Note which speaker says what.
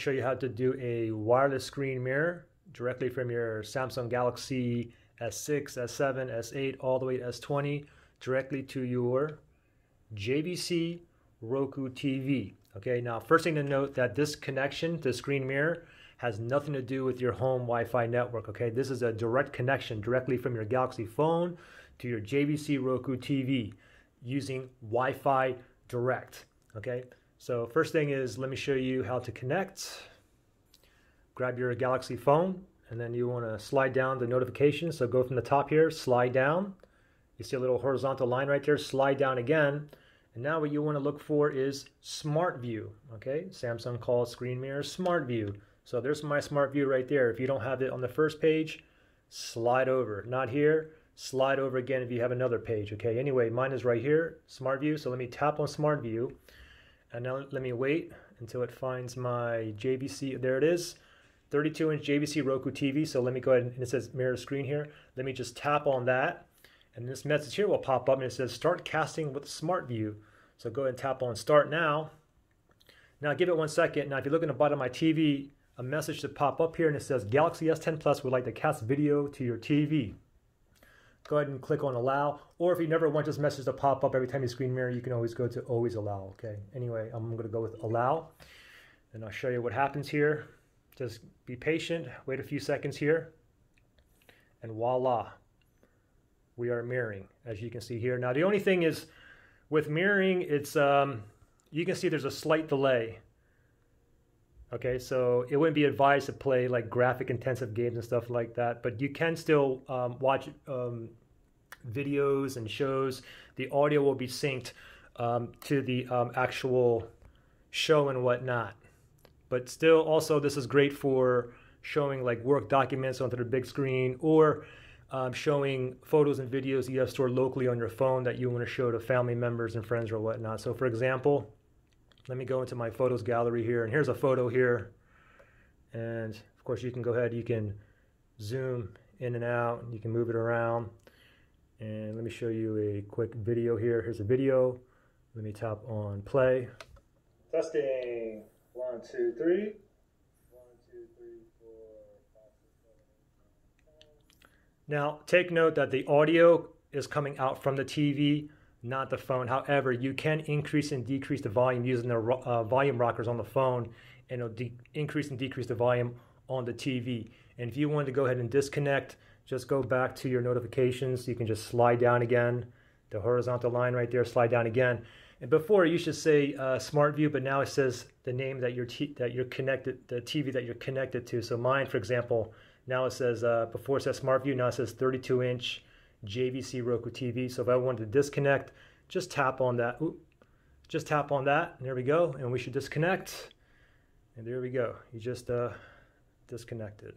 Speaker 1: show you how to do a wireless screen mirror directly from your Samsung Galaxy S6, S7, S8, all the way to S20 directly to your JVC Roku TV. Okay, now first thing to note that this connection to screen mirror has nothing to do with your home Wi-Fi network. Okay, this is a direct connection directly from your Galaxy phone to your JVC Roku TV using Wi-Fi direct. Okay, so first thing is let me show you how to connect. Grab your Galaxy phone and then you want to slide down the notifications. So go from the top here, slide down. You see a little horizontal line right there, slide down again. And now what you want to look for is Smart View. Okay, Samsung calls screen mirror Smart View. So there's my Smart View right there. If you don't have it on the first page, slide over. Not here, slide over again if you have another page. Okay, anyway, mine is right here, Smart View. So let me tap on Smart View. And now let me wait until it finds my JVC. There it is. 32 inch JVC Roku TV. So let me go ahead and it says mirror screen here. Let me just tap on that. And this message here will pop up and it says start casting with Smart View. So go ahead and tap on start now. Now give it one second. Now if you look in the bottom of my TV, a message should pop up here and it says Galaxy S10 Plus would like to cast video to your TV go ahead and click on allow. Or if you never want this message to pop up every time you screen mirror, you can always go to always allow, okay? Anyway, I'm gonna go with allow. And I'll show you what happens here. Just be patient, wait a few seconds here. And voila, we are mirroring, as you can see here. Now the only thing is, with mirroring, it's um, you can see there's a slight delay. Okay, so it wouldn't be advised to play like graphic intensive games and stuff like that, but you can still um, watch um, videos and shows. The audio will be synced um, to the um, actual show and whatnot. But still, also, this is great for showing like work documents onto the big screen or um, showing photos and videos you have stored locally on your phone that you want to show to family members and friends or whatnot. So, for example, let me go into my photos gallery here and here's a photo here. And of course you can go ahead you can zoom in and out you can move it around. And let me show you a quick video here. Here's a video. Let me tap on play. Testing. One two three. Now, take note that the audio is coming out from the TV not the phone. However, you can increase and decrease the volume using the uh, volume rockers on the phone, and it'll increase and decrease the volume on the TV. And if you want to go ahead and disconnect, just go back to your notifications. You can just slide down again, the horizontal line right there, slide down again. And before you should say uh, Smart View, but now it says the name that you're that you're connected, the TV that you're connected to. So mine, for example, now it says uh, before it says Smart View, now it says 32 inch JVC Roku TV. So if I wanted to disconnect, just tap on that. Just tap on that. There we go. And we should disconnect. And there we go. You just uh, disconnected.